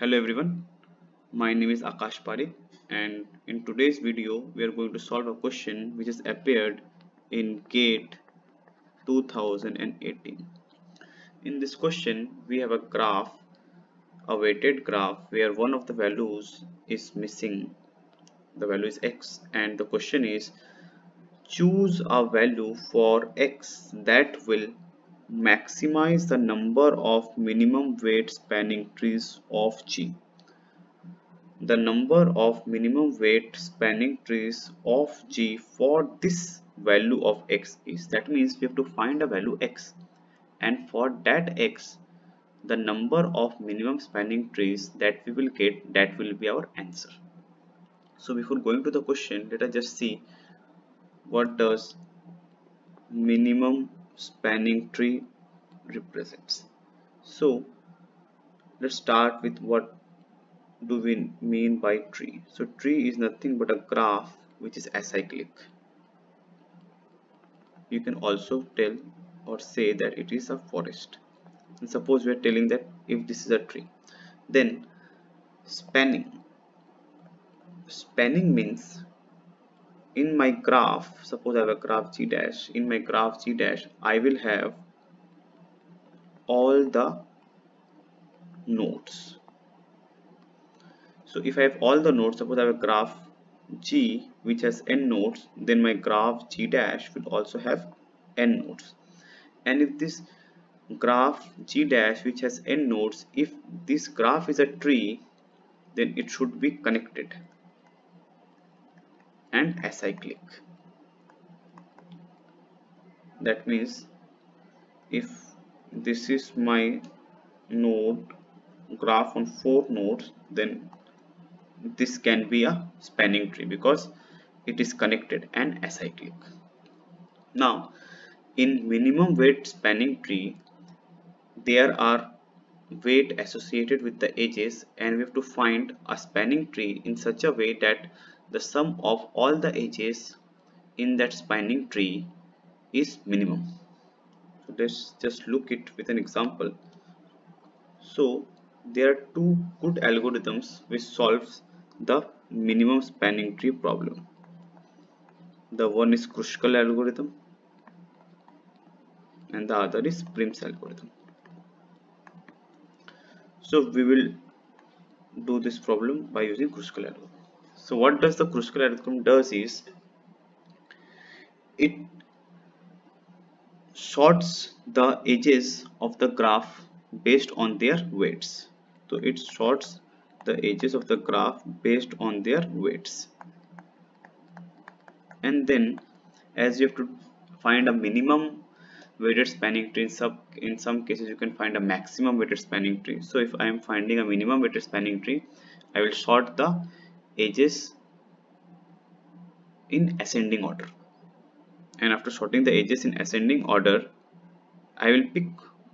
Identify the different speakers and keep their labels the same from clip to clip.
Speaker 1: Hello everyone, my name is Akash Pareek and in today's video we are going to solve a question which has appeared in GATE 2018. In this question we have a graph, a weighted graph where one of the values is missing, the value is x and the question is choose a value for x that will maximize the number of minimum weight spanning trees of G. The number of minimum weight spanning trees of G for this value of x is that means we have to find a value x and for that x the number of minimum spanning trees that we will get that will be our answer. So before going to the question let us just see what does minimum spanning tree represents. So let's start with what do we mean by tree. So tree is nothing but a graph which is acyclic. You can also tell or say that it is a forest. And suppose we are telling that if this is a tree then spanning. Spanning means in my graph suppose I have a graph g dash in my graph g dash I will have all the nodes. So if I have all the nodes suppose I have a graph G which has n nodes then my graph G dash will also have n nodes. And if this graph G dash which has n nodes if this graph is a tree then it should be connected and acyclic. That means if this is my node graph on four nodes then this can be a spanning tree because it is connected and acyclic. Now in minimum weight spanning tree there are weight associated with the edges and we have to find a spanning tree in such a way that the sum of all the edges in that spanning tree is minimum. So let's just look it with an example. So there are two good algorithms which solves the minimum spanning tree problem. The one is Kruskal algorithm and the other is Prim's algorithm. So we will do this problem by using Kruskal algorithm so what does the Kruskal algorithm does is it sorts the edges of the graph based on their weights. So it sorts the edges of the graph based on their weights. And then as you have to find a minimum weighted spanning tree in some in some cases you can find a maximum weighted spanning tree. So if i am finding a minimum weighted spanning tree i will sort the edges in ascending order. And after sorting the edges in ascending order I will pick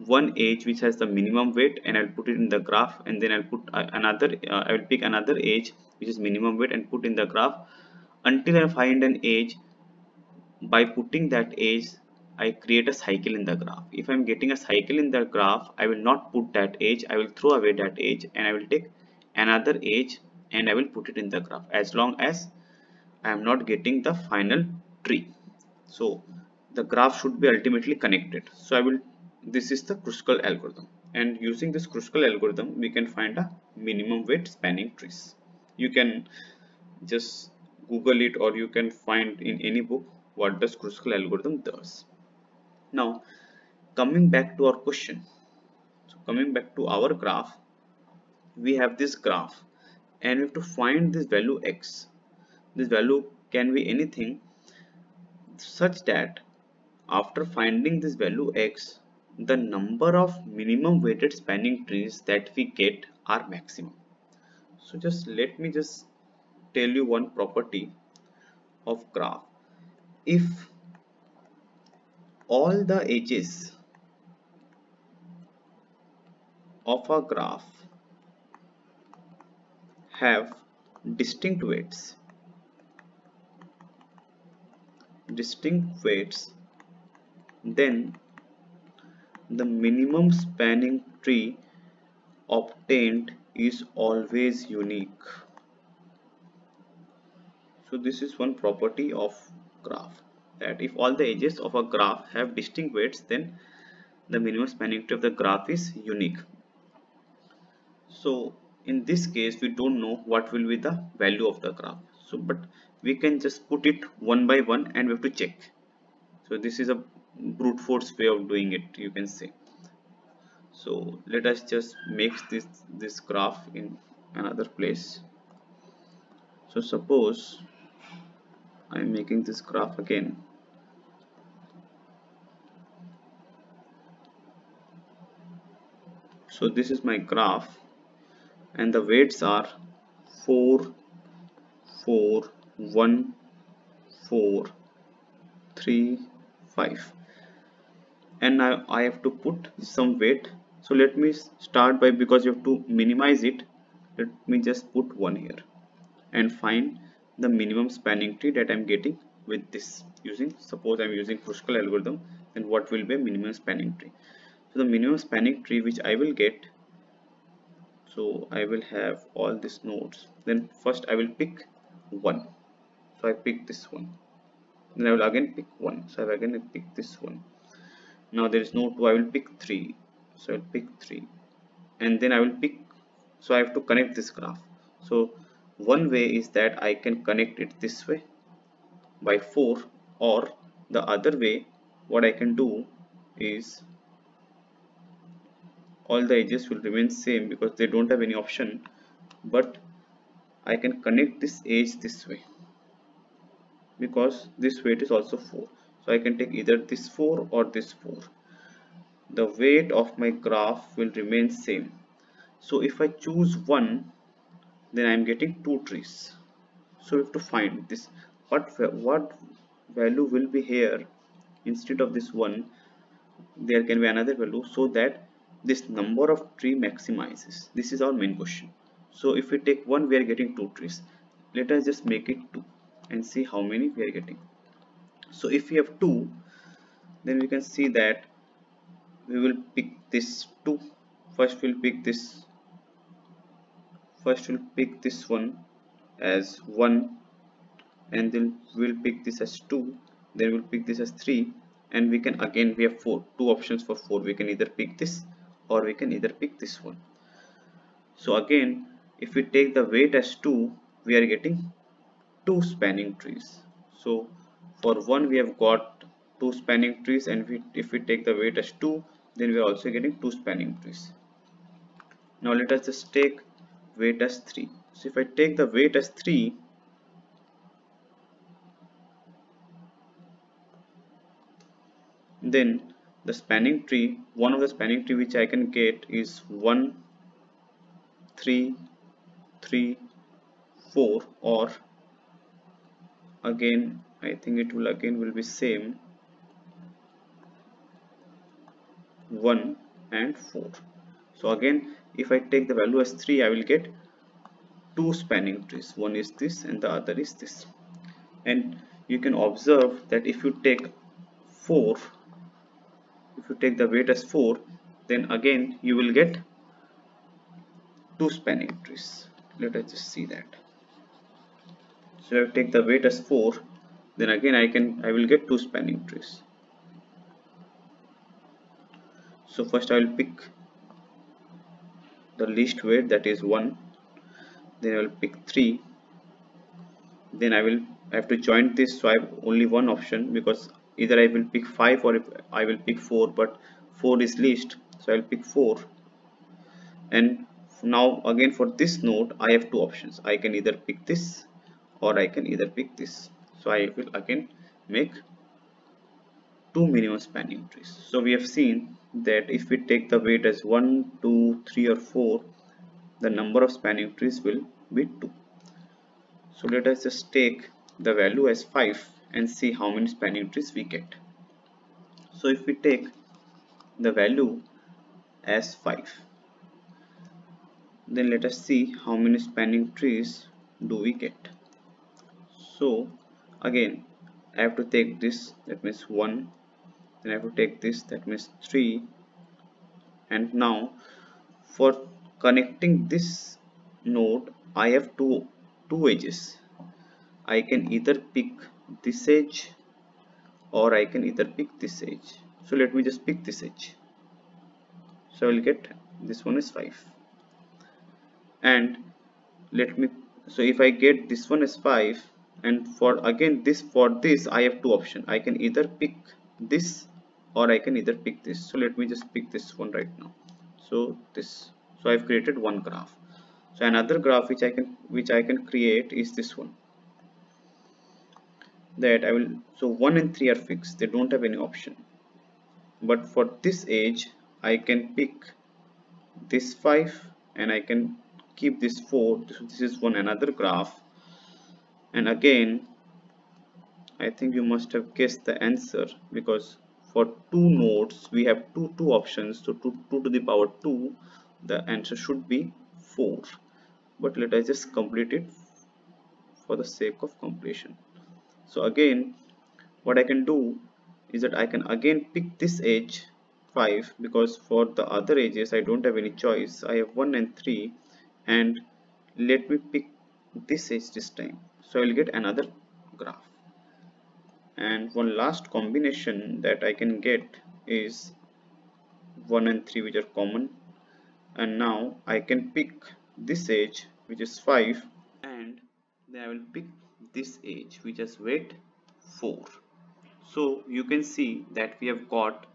Speaker 1: one edge which has the minimum weight and I'll put it in the graph and then I'll put another uh, I will pick another edge which is minimum weight and put in the graph. Until I find an edge by putting that edge I create a cycle in the graph. If I'm getting a cycle in the graph I will not put that edge I will throw away that edge and I will take another edge and I will put it in the graph. As long as I am not getting the final tree. So the graph should be ultimately connected. So I will this is the Kruskal algorithm. And using this Kruskal algorithm we can find a minimum weight spanning trees. You can just google it or you can find in any book what does Kruskal algorithm does. Now coming back to our question. So coming back to our graph we have this graph and we have to find this value x. This value can be anything such that after finding this value x the number of minimum weighted spanning trees that we get are maximum. So just let me just tell you one property of graph. If all the edges of a graph have distinct weights. Distinct weights. Then the minimum spanning tree obtained is always unique. So this is one property of graph that if all the edges of a graph have distinct weights then the minimum spanning tree of the graph is unique. So in this case we don't know what will be the value of the graph. So but we can just put it one by one and we have to check. So this is a brute force way of doing it you can say. So let us just make this this graph in another place. So suppose I'm making this graph again. So this is my graph and the weights are 4 4 1 4 3 5 and now I have to put some weight. So let me start by because you have to minimize it let me just put one here. And find the minimum spanning tree that I'm getting with this. Using suppose I'm using Kruskal algorithm then what will be minimum spanning tree? So the minimum spanning tree which I will get so I will have all these nodes. Then first I will pick one. So I pick this one. Then I will again pick one. So I will again pick this one. Now there is no two. I will pick three. So I'll pick three. And then I will pick so I have to connect this graph. So one way is that I can connect it this way by 4 or the other way. What I can do is all the edges will remain same because they don't have any option. But I can connect this edge this way because this weight is also 4 so I can take either this 4 or this 4 the weight of my graph will remain same. So if I choose one then I'm getting two trees. So we have to find this. What what value will be here? Instead of this one there can be another value so that this number of tree maximizes. This is our main question. So if we take one we are getting two trees. Let us just make it two and see how many we are getting. So if we have two then we can see that we will pick this two. First we'll pick this first we'll pick this one as 1 and then we'll pick this as 2 then we'll pick this as 3 and we can again we have four two options for 4 we can either pick this or we can either pick this one. So again if we take the weight as 2 we are getting two spanning trees. So for one we have got two spanning trees and we, if we take the weight as 2 then we are also getting two spanning trees. Now let us just take weight as 3 so if I take the weight as 3 then the spanning tree one of the spanning tree which I can get is 1 3 3 4 or again I think it will again will be same. 1 and 4 so again if I take the value as 3 I will get two spanning trees. One is this and the other is this. And you can observe that if you take 4 if you take the weight as 4 then again you will get two spanning trees let us just see that. So if I take the weight as 4 then again I can I will get two spanning trees so first I will pick the least weight that is 1 then I will pick 3 then I will I have to join this so I have only one option because either I will pick 5 or I will pick 4 but 4 is least so I will pick 4 and now again for this node I have two options. I can either pick this or I can either pick this. So I will again make two minimum spanning trees so we have seen that if we take the weight as 1 2 3 or 4 the number of spanning trees will be 2 so let us just take the value as 5 and see how many spanning trees we get. So if we take the value as 5 then let us see how many spanning trees do we get. So again I have to take this that means 1 then I have to take this that means 3 and now for connecting this node I have two two edges. I can either pick this edge or I can either pick this edge. So let me just pick this edge. So I will get this one is 5 and let me so if I get this one is 5 and for again this for this I have two options I can either pick this or I can either pick this. So let me just pick this one right now. So this. So I've created one graph. So another graph which I can which I can create is this one that I will so 1 and 3 are fixed. They don't have any option. But for this edge I can pick this 5 and I can keep this 4 this is one another graph. And again I think you must have guessed the answer because for two nodes we have two two options. So 2, 2 to the power 2 the answer should be 4 but let us just complete it for the sake of completion so again what I can do is that I can again pick this edge 5 because for the other edges I don't have any choice. I have 1 and 3 and let me pick this edge this time. So I will get another graph. And one last combination that I can get is 1 and 3 which are common. And now I can pick this edge which is 5 and then I will pick this age we just weight 4 so you can see that we have got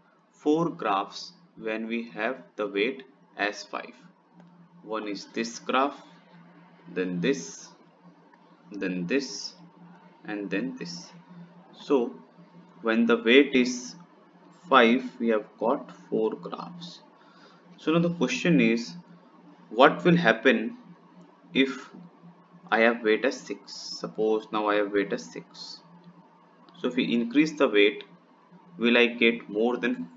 Speaker 1: 4 graphs when we have the weight as 5 one is this graph then this then this and then this. So when the weight is 5 we have got 4 graphs. So now the question is what will happen if I have weight as 6 suppose now I have weight as 6 so if we increase the weight will I get more than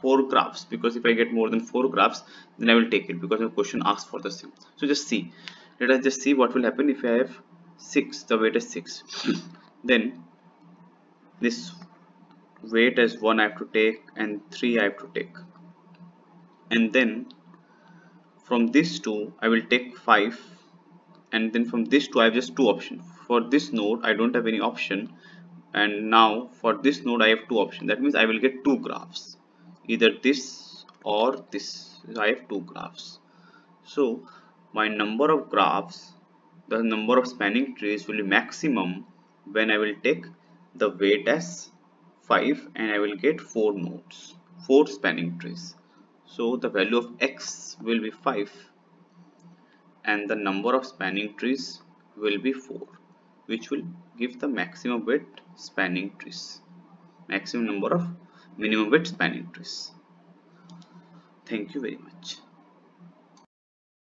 Speaker 1: 4 graphs because if I get more than 4 graphs then I will take it because the question asks for the same. So just see. Let us just see what will happen if I have 6 the weight is 6 then this weight as 1 I have to take and 3 I have to take. And then from this 2 I will take 5 and then from this 2 I have just two options for this node I don't have any option. And now for this node I have two options that means I will get two graphs. Either this or this. I have two graphs. So my number of graphs the number of spanning trees will be maximum when I will take the weight as 5 and I will get 4 nodes 4 spanning trees. So the value of x will be 5 and the number of spanning trees will be 4 which will give the maximum weight spanning trees. Maximum number of minimum weight spanning trees. Thank you very much